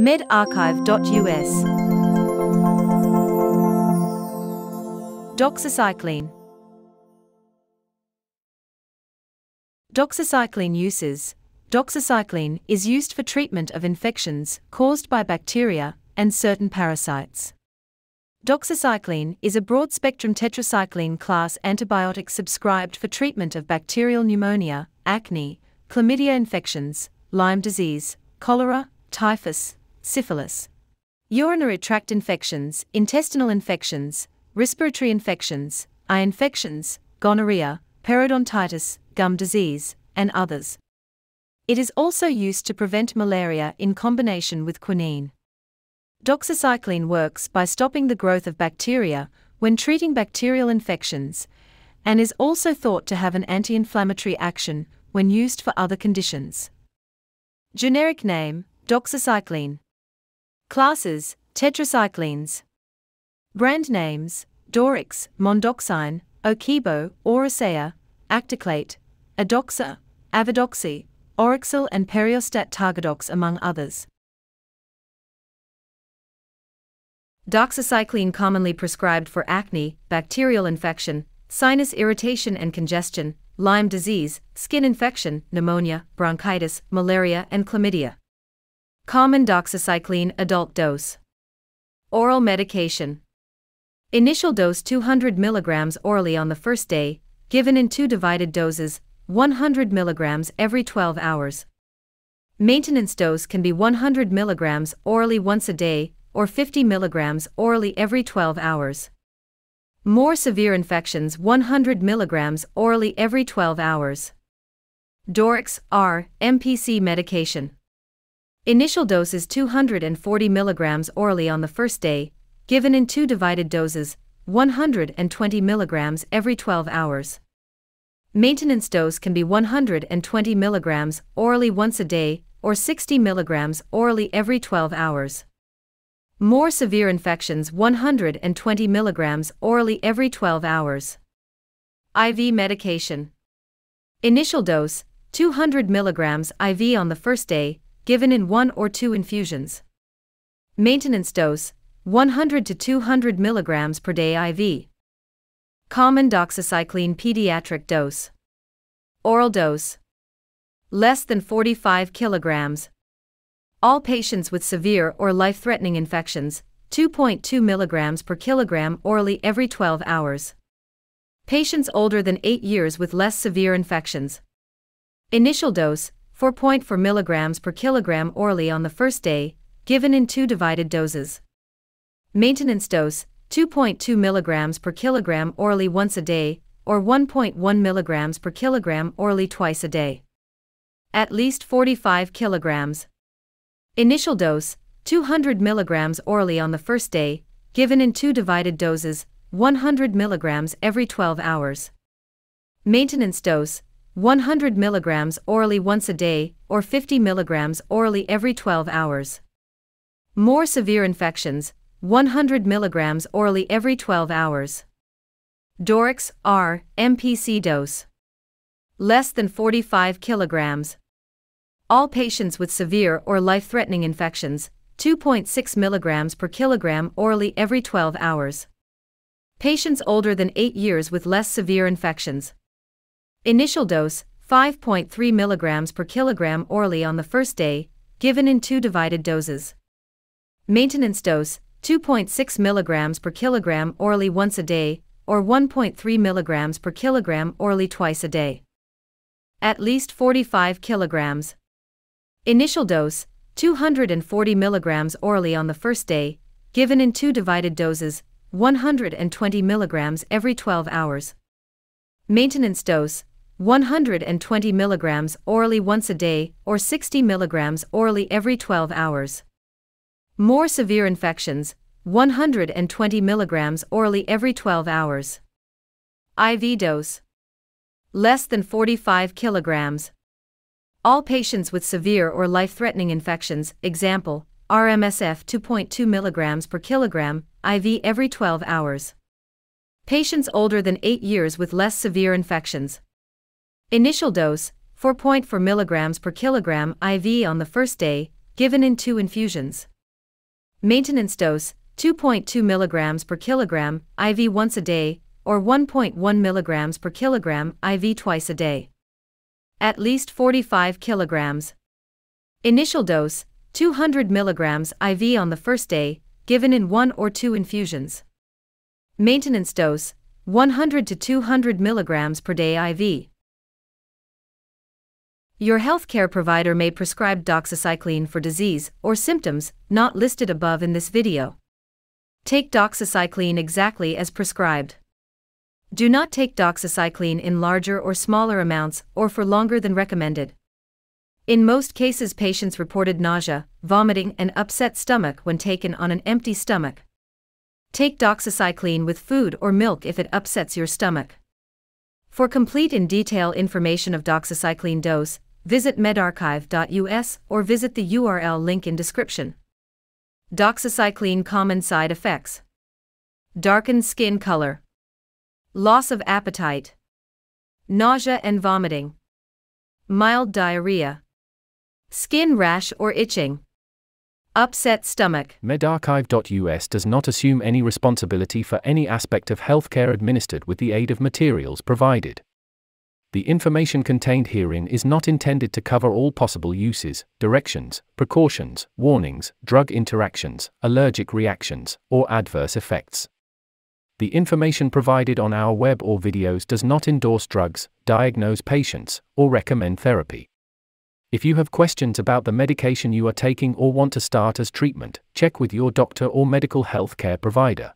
medarchive.us. Doxycycline. Doxycycline uses. Doxycycline is used for treatment of infections caused by bacteria and certain parasites. Doxycycline is a broad spectrum tetracycline class antibiotic subscribed for treatment of bacterial pneumonia, acne, chlamydia infections, Lyme disease, cholera, typhus, syphilis, urinary tract infections, intestinal infections, respiratory infections, eye infections, gonorrhea, periodontitis, gum disease, and others. It is also used to prevent malaria in combination with quinine. Doxycycline works by stopping the growth of bacteria when treating bacterial infections and is also thought to have an anti inflammatory action when used for other conditions. Generic name Doxycycline. Classes Tetracyclines. Brand names Doryx, Mondoxyne, Okebo, Oracea, Acticlate, Adoxa, Avidoxy, Oraxyl, and Periostat Targadox, among others. Doxycycline commonly prescribed for acne, bacterial infection, sinus irritation and congestion, Lyme disease, skin infection, pneumonia, bronchitis, malaria, and chlamydia. Common doxycycline adult dose. Oral medication. Initial dose 200 mg orally on the first day, given in two divided doses, 100 mg every 12 hours. Maintenance dose can be 100 mg orally once a day, or 50 mg orally every 12 hours. More severe infections 100 mg orally every 12 hours. Doryx R MPC medication. Initial dose is 240 mg orally on the first day, given in two divided doses, 120 mg every 12 hours. Maintenance dose can be 120 mg orally once a day, or 60 mg orally every 12 hours. More severe infections 120 mg orally every 12 hours. IV medication. Initial dose 200 mg IV on the first day, given in one or two infusions. Maintenance dose 100 to 200 mg per day IV. Common doxycycline pediatric dose. Oral dose. Less than 45 kilograms. All patients with severe or life threatening infections, 2.2 mg per kilogram orally every 12 hours. Patients older than 8 years with less severe infections. Initial dose 4.4 mg per kilogram orally on the first day, given in two divided doses. Maintenance dose 2.2 mg per kilogram orally once a day, or 1.1 mg per kilogram orally twice a day. At least 45 kilograms. Initial dose 200 mg orally on the first day, given in two divided doses, 100 mg every 12 hours. Maintenance dose 100 mg orally once a day, or 50 mg orally every 12 hours. More severe infections, 100 mg orally every 12 hours. Doryx R MPC dose. Less than 45 kilograms. All patients with severe or life threatening infections, 2.6 mg per kilogram orally every 12 hours. Patients older than 8 years with less severe infections. Initial dose 5.3 mg per kilogram orally on the first day, given in two divided doses. Maintenance dose 2.6 mg per kilogram orally once a day, or 1.3 mg per kilogram orally twice a day. At least 45 kilograms. Initial dose 240 mg orally on the first day, given in two divided doses, 120 mg every 12 hours. Maintenance dose 120 mg orally once a day, or 60 mg orally every 12 hours. More severe infections, 120 mg orally every 12 hours. IV dose. Less than 45 kilograms. All patients with severe or life-threatening infections, example, RMSF 2.2 mg per kilogram, IV every 12 hours. Patients older than 8 years with less severe infections. Initial dose 4.4 mg per kilogram IV on the first day, given in 2 infusions. Maintenance dose 2.2 mg per kilogram, IV once a day, or 1.1 mg per kilogram, IV twice a day. At least 45 kilograms. Initial dose 200 mg IV on the first day, given in 1 or 2 infusions. Maintenance dose 100 to 200 mg per day IV. Your healthcare provider may prescribe doxycycline for disease or symptoms not listed above in this video. Take doxycycline exactly as prescribed. Do not take doxycycline in larger or smaller amounts or for longer than recommended. In most cases, patients reported nausea, vomiting, and upset stomach when taken on an empty stomach. Take doxycycline with food or milk if it upsets your stomach. For complete and detailed information of doxycycline dose, visit medarchive.us or visit the URL link in description. Doxycycline common side effects. Darkened skin color. Loss of appetite. Nausea and vomiting. Mild diarrhea. Skin rash or itching. Upset stomach. MedArchive.us does not assume any responsibility for any aspect of healthcare administered with the aid of materials provided. The information contained herein is not intended to cover all possible uses, directions, precautions, warnings, drug interactions, allergic reactions, or adverse effects. The information provided on our web or videos does not endorse drugs, diagnose patients, or recommend therapy. If you have questions about the medication you are taking or want to start as treatment, check with your doctor or medical health care provider.